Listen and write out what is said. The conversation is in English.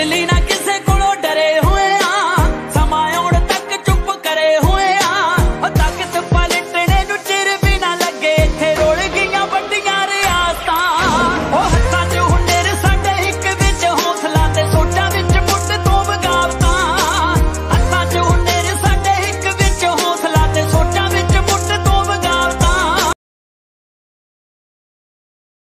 Angelina